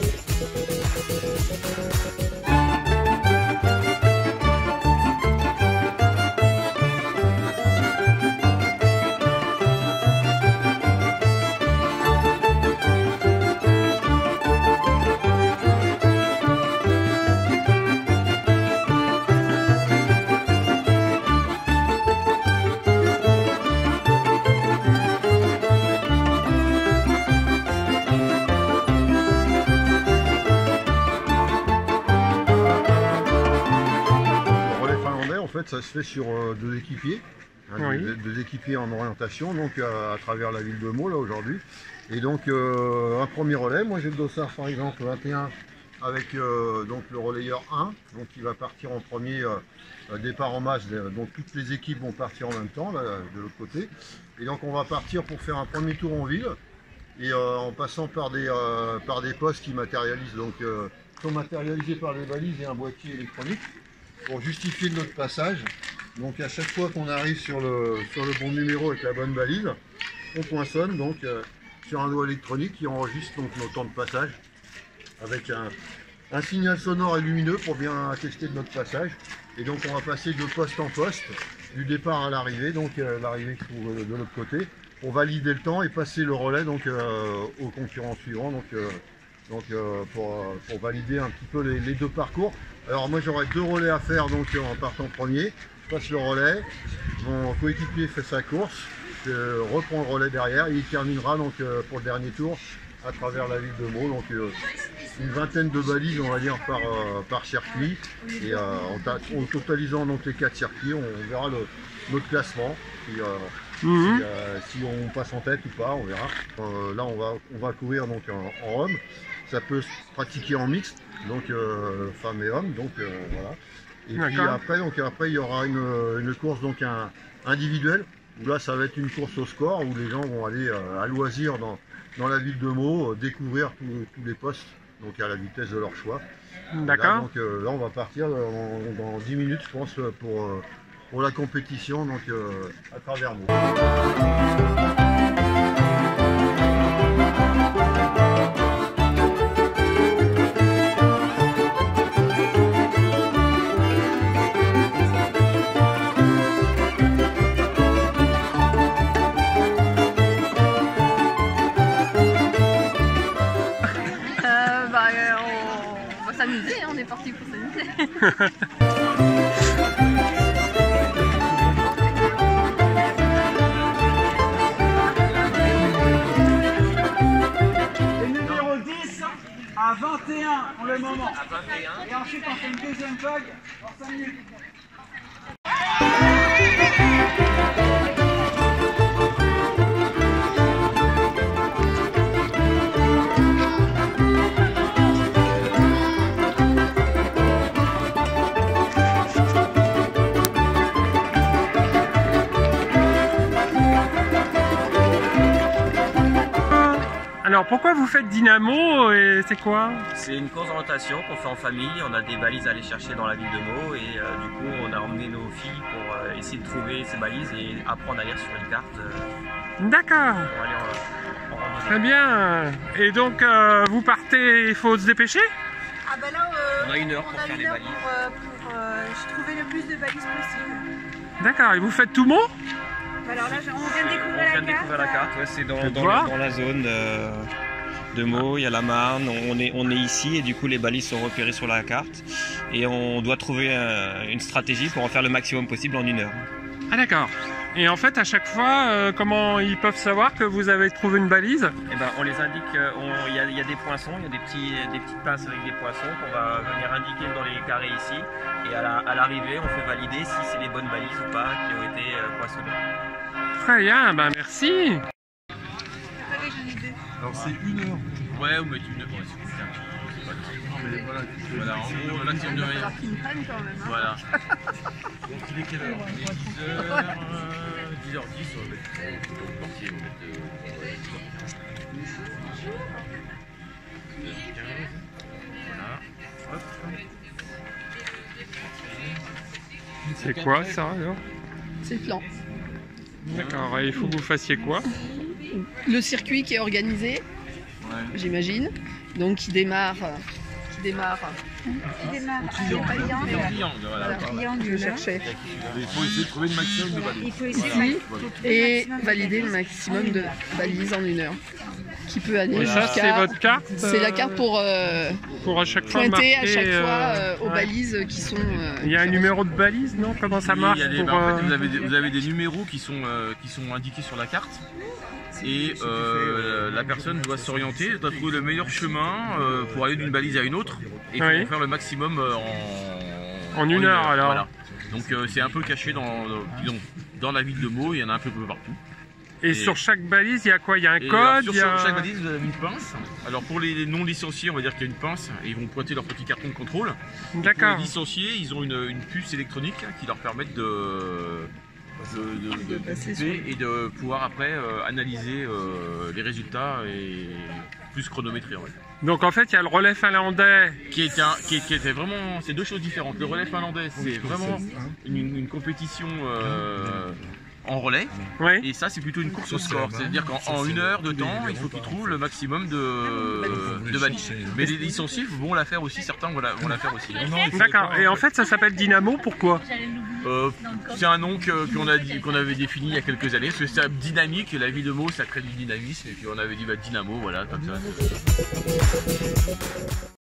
Le fait, ça se fait sur euh, deux équipiers. hein, Oui. deux, deux équipiers en orientation, donc à, à travers la ville de Meaux, là, aujourd'hui. Et donc, euh, un premier relais. Moi, j'ai le dossard, par exemple, 21, avec euh, donc le relayeur 1, donc qui va partir en premier euh, euh, départ en masse. Donc, toutes les équipes vont partir en même temps, là, de l'autre côté. Et donc, on va partir pour faire un premier tour en ville. Et euh, en passant par des, euh, par des postes qui matérialisent, donc, euh, sont matérialisés par des balises et un boîtier électronique pour justifier notre passage. Donc à chaque fois qu'on arrive sur le, sur le bon numéro avec la bonne balise, on poinçonne donc euh, sur un doigt électronique qui enregistre donc nos temps de passage avec un, signal sonore et lumineux pour bien attester de notre passage. Et donc on va passer de poste en poste, du départ à l'arrivée, donc euh, l'arrivée euh, de l'autre côté, pour valider le temps et passer le relais donc euh, au concurrent suivant. Donc, euh, donc pour, pour valider un petit peu les deux parcours. Alors moi j'aurai deux relais à faire donc euh, en partant premier. Je passe le relais, mon coéquipier fait sa course, je reprends le relais derrière il terminera donc euh, pour le dernier tour à travers la ville de Meaux. Donc euh, une vingtaine de balises on va dire par, circuit. Et en, ta- en totalisant donc les quatre circuits, on verra le, notre classement. Mhm. si, euh, si on passe en tête ou pas, on verra. Euh, là, on va, on va courir donc en, en homme. Ça peut se pratiquer en mixte, donc euh, femmes et hommes. Donc euh, voilà. Et puis après, donc après, il y aura une, une course donc un, individuelle. Où là, ça va être une course au score où les gens vont aller à loisir dans, dans la ville de Meaux, découvrir tous- les postes, donc à la vitesse de leur choix. D'accord. donc là, on va partir dans, dans 10 minutes, je pense, pour, pour la compétition donc, euh, à travers Meaux. Euh, bah, euh, on... on va s'amuser, hein, on est parti pour s'amuser. 21 pour le moment. Et ensuite on fait une deuxième vague en 5 minutes. Alors pourquoi vous faites Dynamo et c'est quoi C'est une course d'orientation qu'on fait en famille. On a des balises à aller chercher dans la ville de Meaux et euh, du coup on a emmené nos filles pour euh, essayer de trouver ces balises et apprendre à lire sur une carte euh, D'accord. pour aller en, en randonnée. Très bien. Et donc euh, vous partez, il faut se dépêcher Ah bah là, euh, On a une heure pour a faire une les heure balises. Pour, euh, pour, euh, trouver le plus de balises possible. D'accord. Et vous faites tout Bah alors là, on vient de découvrir On la vient de carte. découvrir la carte, ouais, c'est dans, la, dans la zone euh, de Meaux, il y a la Marne, on est, on est ici et du coup les balises sont repérées sur la carte et on doit trouver euh, une stratégie pour en faire le maximum possible en une heure. Ah d'accord. Et en fait à chaque fois, euh, comment ils peuvent savoir que vous avez trouvé une balise? Eh ben, on les indique, on- il y, a- il y a des poinçons, il y a des, petits, des petites pinces avec des poinçons qu'on va venir indiquer dans les carrés ici. Et à la- à l'arrivée, on fait valider si c'est les bonnes balises ou pas qui ont été euh, poinçonnées. Très bien. Ben merci. Alors c'est une heure. Ouais, ou mais tu ne. Ouais, c'est un petit- c'est pas le- Mais voilà, Voilà, en gros, là, une qu'ils me même. hein. Voilà. Donc il est quelle heure? Il est 10h, 10h10, on va mettre au portier, on va mettre. euh, ouais, 10h15. Voilà. Hop. C'est quoi ça alors? C'est le plan. D'accord, et il faut que vous fassiez quoi Le circuit qui est organisé, j'imagine. Donc qui démarre, qui démarre. Qui démarre Au à triangle. triangle. Au triangle, voilà. Triangle, Je cherchais. Il faut essayer de trouver le maximum de balises. Il faut essayer de trouver le Et maximum de valider le maximum de balises en une heure. Qui peut aller Et ça, c'est votre carte C'est la euh, carte pour euh, pour à chaque fois pointer à chaque fois euh, euh, aux ouais. balises qui sont. euh, Il y a un numéro de balise, non Comment ça Oui, marche il y a des- pour, bah, en fait, vous, avez des, vous avez des numéros qui sont, euh, qui sont indiqués sur la carte. Et euh, la personne doit s'orienter, doit trouver le meilleur chemin euh, pour aller d'une balise à une autre. Et Oui. pour faire le maximum euh, en, En une heure, alors. Voilà. Donc euh, c'est un peu caché dans, dans- dans la ville de Meaux, il y en a un peu partout. Et, et- sur chaque balise, il y a quoi? Il y a un alors, code sur, il y a... sur chaque valise, vous avez une pince. Alors pour les non licenciés, on va dire qu'il y a une pince et ils vont pointer leur petit carton de contrôle. Pour D'accord. les licenciés, ils ont une, une puce électronique qui leur permet de, de, de- et de pouvoir après euh, analyser euh, les résultats et plus chronométrer. ouais. Donc en fait, il y a le relais finlandais. Qui, est un- qui, est- qui était vraiment, c'est deux choses différentes. Le relais finlandais, c'est vraiment une, une compétition euh, en relais. Oui. Et ça, c'est plutôt une course au score. C'est-à-dire qu'en en une heure de temps, il faut qu'ils trouvent le maximum de, de valises. Mais les licenciés vont la faire aussi, certains vont la, vont la faire aussi. D'accord. Et en fait, ça s'appelle Dynamo. Pourquoi? Euh, c'est un nom que- qu'on a dit- qu'on avait défini il y a quelques années, parce que c'est dynamique, et la vie de mots, ça crée du dynamisme, et puis on avait dit bah, dynamo, voilà, comme ça.